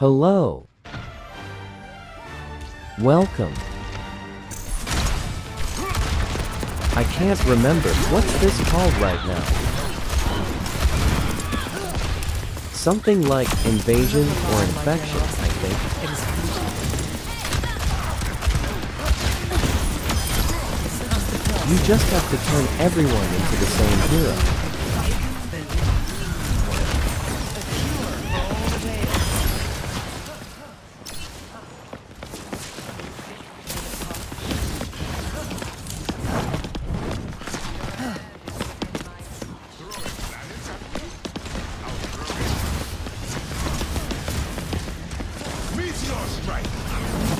Hello. Welcome. I can't remember. What's this called right now? Something like invasion or infection, I think. You just have to turn everyone into the same hero. Strike!